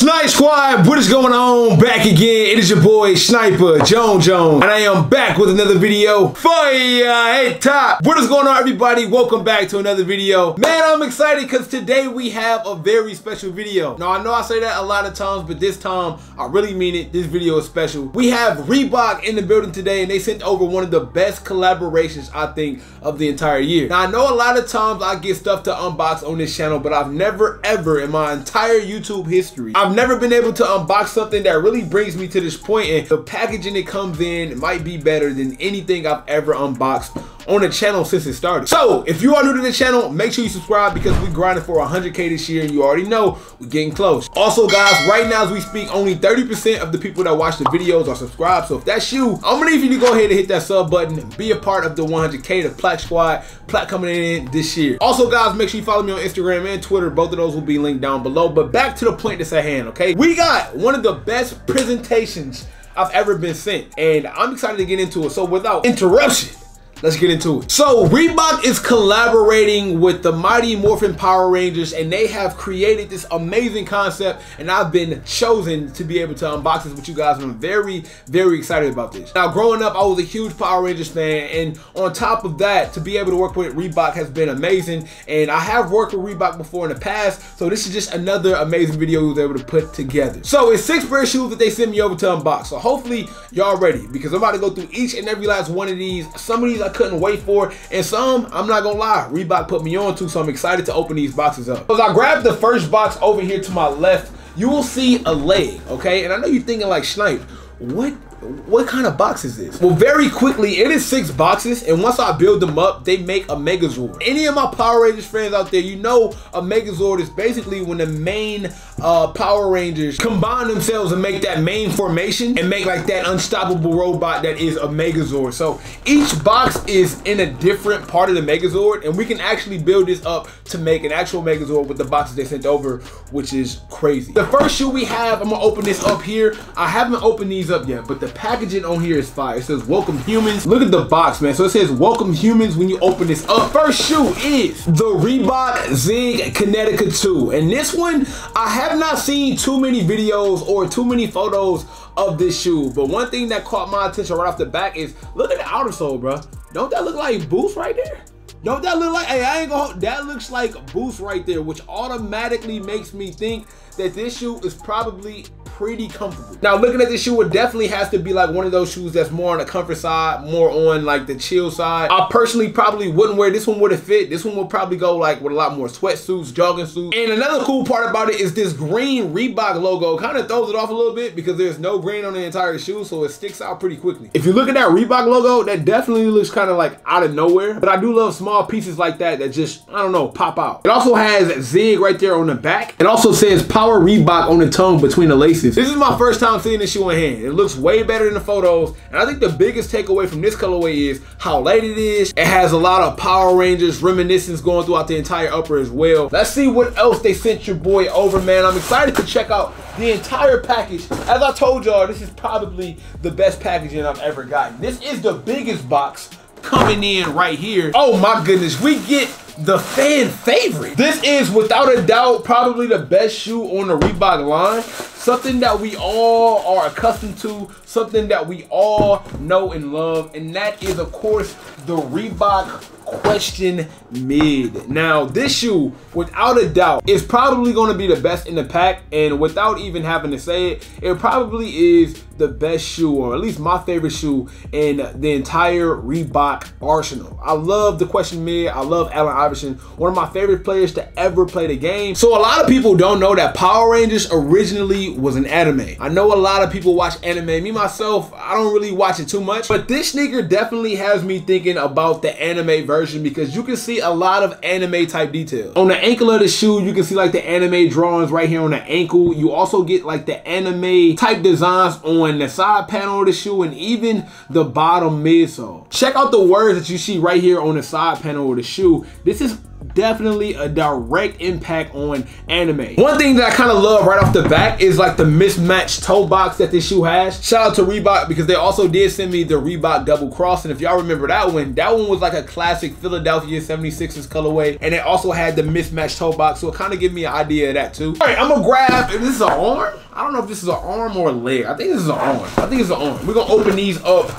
Snipe Squad, what is going on? Back again. It is your boy Sniper Joan Joan, and I am back with another video. Fire! Hey, top. What is going on, everybody? Welcome back to another video. Man, I'm excited because today we have a very special video. Now, I know I say that a lot of times, but this time I really mean it. This video is special. We have Reebok in the building today, and they sent over one of the best collaborations I think of the entire year. Now, I know a lot of times I get stuff to unbox on this channel, but I've never ever in my entire YouTube history I've never been able to unbox something that really brings me to this point and the packaging it comes in might be better than anything I've ever unboxed on the channel since it started. So if you are new to the channel, make sure you subscribe because we grinding for 100K this year and you already know we're getting close. Also guys, right now as we speak, only 30% of the people that watch the videos are subscribed. So if that's you, I'm gonna need you to go ahead and hit that sub button, be a part of the 100K, the Plaque Squad, Plaque coming in this year. Also guys, make sure you follow me on Instagram and Twitter. Both of those will be linked down below. But back to the point that's at hand, okay? We got one of the best presentations I've ever been sent and I'm excited to get into it. So without interruption, Let's get into it. So Reebok is collaborating with the Mighty Morphin Power Rangers and they have created this amazing concept and I've been chosen to be able to unbox this with you guys and I'm very, very excited about this. Now growing up, I was a huge Power Rangers fan and on top of that, to be able to work with Reebok has been amazing and I have worked with Reebok before in the past so this is just another amazing video we was able to put together. So it's six of shoes that they sent me over to unbox. So hopefully y'all ready because I'm about to go through each and every last one of these. Some of these I couldn't wait for. And some, I'm not gonna lie, Reebok put me on to, so I'm excited to open these boxes up. As I grab the first box over here to my left, you will see a leg, okay? And I know you're thinking like, Snipe, what what kind of box is this? Well, very quickly, it is six boxes, and once I build them up, they make a Megazord. Any of my Power Rangers friends out there, you know a Megazord is basically when the main uh, Power Rangers combine themselves and make that main formation and make like that unstoppable robot that is a Megazord. So each box is in a different part of the Megazord, and we can actually build this up to make an actual Megazord with the boxes they sent over, which is crazy. The first shoe we have, I'm gonna open this up here. I haven't opened these up yet, but the packaging on here is fire. It says welcome humans. Look at the box, man. So it says welcome humans when you open this up. First shoe is the Reebok Zig Kinetica 2. And this one, I have not seen too many videos or too many photos of this shoe. But one thing that caught my attention right off the back is look at the outer sole, bro. Don't that look like Boost right there? Don't that look like, hey, I ain't gonna, that looks like Boost right there, which automatically makes me think that this shoe is probably pretty comfortable. Now looking at this shoe, it definitely has to be like one of those shoes that's more on the comfort side, more on like the chill side. I personally probably wouldn't wear this one would have fit. This one would probably go like with a lot more sweatsuits, jogging suits. And another cool part about it is this green Reebok logo kind of throws it off a little bit because there's no green on the entire shoe, so it sticks out pretty quickly. If you look at that Reebok logo, that definitely looks kind of like out of nowhere, but I do love small pieces like that that just, I don't know, pop out. It also has Zig right there on the back. It also says Power Reebok on the tongue between the laces. This is my first time seeing this shoe in hand. It looks way better than the photos. And I think the biggest takeaway from this colorway is how light it is. It has a lot of Power Rangers reminiscence going throughout the entire upper as well. Let's see what else they sent your boy over, man. I'm excited to check out the entire package. As I told y'all, this is probably the best packaging I've ever gotten. This is the biggest box coming in right here. Oh my goodness, we get the fan favorite. This is without a doubt probably the best shoe on the Reebok line. Something that we all are accustomed to, something that we all know and love, and that is of course the Reebok question mid. Now, this shoe, without a doubt, is probably going to be the best in the pack. And without even having to say it, it probably is the best shoe, or at least my favorite shoe in the entire Reebok arsenal. I love the question mid. I love Allen Iverson, one of my favorite players to ever play the game. So a lot of people don't know that Power Rangers originally was an anime. I know a lot of people watch anime. Me, myself, I don't really watch it too much. But this sneaker definitely has me thinking about the anime version because you can see a lot of anime type details. On the ankle of the shoe, you can see like the anime drawings right here on the ankle. You also get like the anime type designs on the side panel of the shoe and even the bottom midsole. Check out the words that you see right here on the side panel of the shoe. This is definitely a direct impact on anime. One thing that I kind of love right off the back is like the mismatched toe box that this shoe has. Shout out to Reebok because they also did send me the Reebok double cross. And if y'all remember that one, that one was like a classic Philadelphia 76ers colorway. And it also had the mismatched toe box. So it kind of gave me an idea of that too. All right, I'm gonna grab, this is an arm. I don't know if this is an arm or a leg. I think this is an arm. I think it's an arm. We're gonna open these up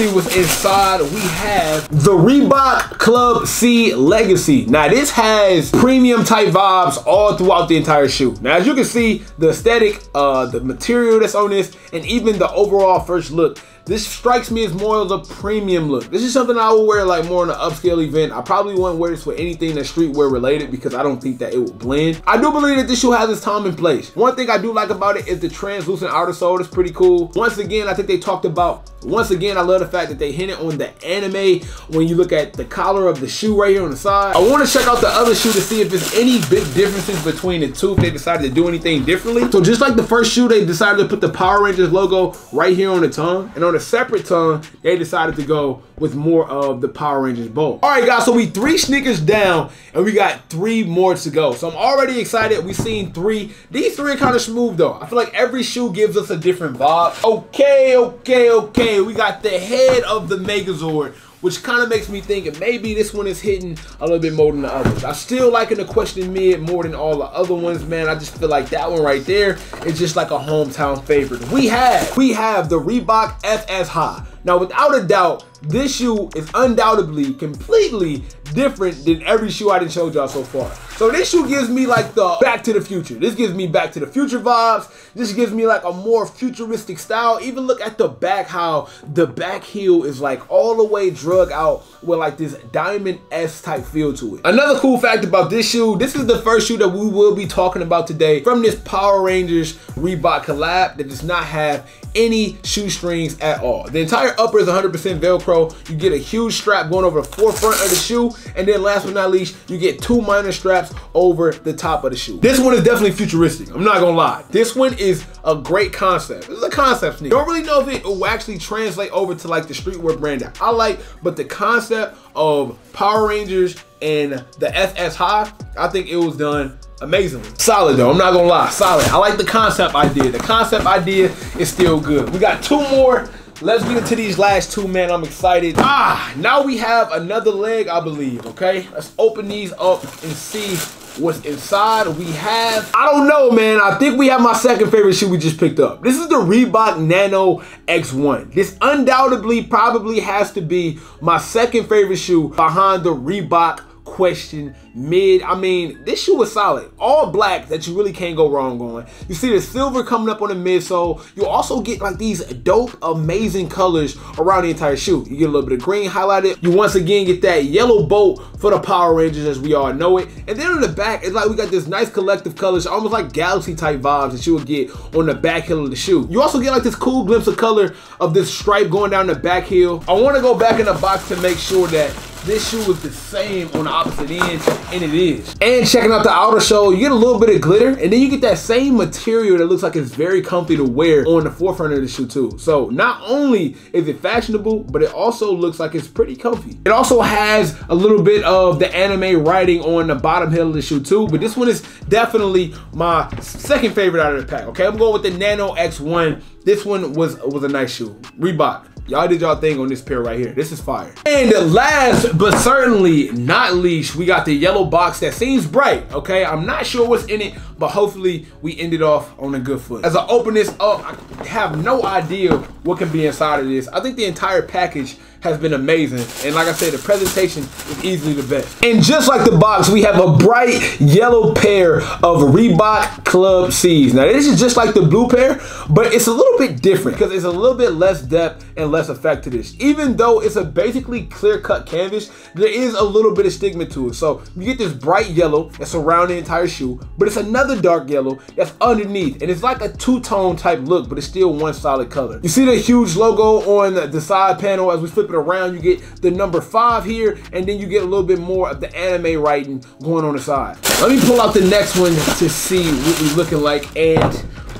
see what's inside. We have the Reebok Club C Legacy. Now this has premium type vibes all throughout the entire shoe. Now as you can see, the aesthetic, uh, the material that's on this, and even the overall first look, this strikes me as more of a premium look. This is something I will wear like more in an upscale event. I probably wouldn't wear this for anything that's streetwear related because I don't think that it will blend. I do believe that this shoe has its time and place. One thing I do like about it is the translucent outer sole. It's pretty cool. Once again, I think they talked about, once again, I love the fact that they hinted on the anime when you look at the collar of the shoe right here on the side. I want to check out the other shoe to see if there's any big differences between the two if they decided to do anything differently. So just like the first shoe, they decided to put the Power Rangers logo right here on the tongue and on a separate tongue, they decided to go with more of the Power Rangers bowl. All right, guys, so we three sneakers down and we got three more to go. So I'm already excited. We've seen three. These three are kind of smooth though. I feel like every shoe gives us a different vibe. Okay, okay, okay. We got the head of the Megazord which kind of makes me think maybe this one is hitting a little bit more than the others. I still liking the question mid more than all the other ones, man. I just feel like that one right there is just like a hometown favorite. We have, we have the Reebok FS High. Now, without a doubt, this shoe is undoubtedly completely different than every shoe I done showed y'all so far. So this shoe gives me like the back to the future. This gives me back to the future vibes. This gives me like a more futuristic style. Even look at the back, how the back heel is like all the way drug out with like this diamond S type feel to it. Another cool fact about this shoe, this is the first shoe that we will be talking about today from this Power Rangers Reebok collab that does not have any shoestrings at all. The entire upper is 100% Velcro. You get a huge strap going over the forefront of the shoe. And then last but not least, you get two minor straps over the top of the shoe. This one is definitely futuristic. I'm not gonna lie. This one is a great concept. This is a concept sneaker. Don't really know if it will actually translate over to like the streetwear brand that I like, but the concept of Power Rangers and the FS High, I think it was done amazingly. Solid though, I'm not gonna lie, solid. I like the concept idea. The concept idea is still good. We got two more. Let's get into these last two, man. I'm excited. Ah, now we have another leg, I believe, okay? Let's open these up and see what's inside. We have, I don't know, man. I think we have my second favorite shoe we just picked up. This is the Reebok Nano X1. This undoubtedly probably has to be my second favorite shoe behind the Reebok question mid. I mean, this shoe is solid. All black that you really can't go wrong on. You see the silver coming up on the midsole. You also get like these dope, amazing colors around the entire shoe. You get a little bit of green highlighted. You once again get that yellow bolt for the Power Rangers as we all know it. And then on the back, it's like we got this nice collective colors, almost like galaxy type vibes that you would get on the back heel of the shoe. You also get like this cool glimpse of color of this stripe going down the back heel. I want to go back in the box to make sure that this shoe is the same on the opposite end, and it is. And checking out the outer sole, you get a little bit of glitter, and then you get that same material that looks like it's very comfy to wear on the forefront of the shoe too. So not only is it fashionable, but it also looks like it's pretty comfy. It also has a little bit of the anime writing on the bottom heel of the shoe too, but this one is definitely my second favorite out of the pack, okay? I'm going with the Nano X1. This one was, was a nice shoe. Reebok. Y'all did y'all thing on this pair right here. This is fire. And last but certainly not least, we got the yellow box that seems bright, okay? I'm not sure what's in it, but hopefully we ended off on a good foot. As I open this up, I have no idea what can be inside of this. I think the entire package has been amazing. And like I said, the presentation is easily the best. And just like the box, we have a bright yellow pair of Reebok Club C's. Now this is just like the blue pair, but it's a little bit different because it's a little bit less depth and less effect to this. Even though it's a basically clear cut canvas, there is a little bit of stigma to it. So you get this bright yellow that's around the entire shoe, but it's another dark yellow that's underneath. And it's like a two-tone type look, but it's still one solid color. You see the huge logo on the side panel as we flip it around, you get the number five here, and then you get a little bit more of the anime writing going on the side. Let me pull out the next one to see what we're looking like. And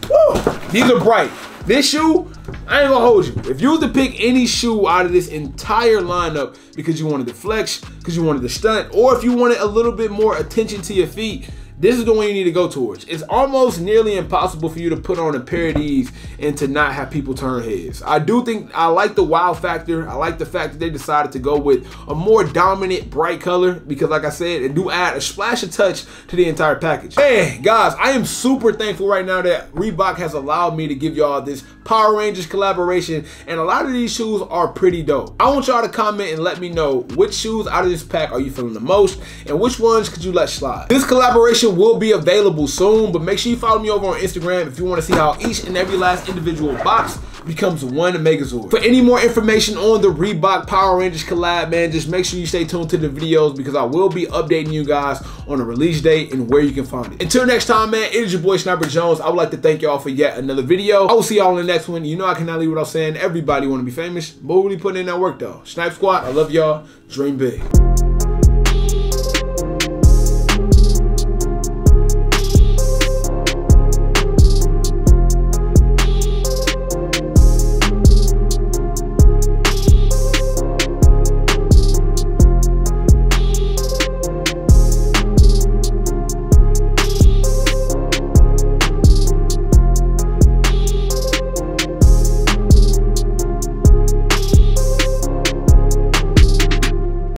woo, these are bright. This shoe, I ain't gonna hold you. If you were to pick any shoe out of this entire lineup because you wanted to flex, because you wanted to stunt, or if you wanted a little bit more attention to your feet, this is the one you need to go towards. It's almost nearly impossible for you to put on a pair of these and to not have people turn heads. I do think I like the wow factor. I like the fact that they decided to go with a more dominant bright color because like I said, it do add a splash of touch to the entire package. Hey guys, I am super thankful right now that Reebok has allowed me to give y'all this Power Rangers collaboration and a lot of these shoes are pretty dope. I want y'all to comment and let me know which shoes out of this pack are you feeling the most and which ones could you let slide. This collaboration will be available soon, but make sure you follow me over on Instagram if you want to see how each and every last individual box becomes one Megazord. For any more information on the Reebok Power Rangers collab, man, just make sure you stay tuned to the videos because I will be updating you guys on the release date and where you can find it. Until next time, man, it is your boy Sniper Jones. I would like to thank y'all for yet another video. I will see y'all in the next one. You know I cannot leave without saying everybody want to be famous, but we'll be putting in that work though. Snipe Squad, I love y'all. Dream big.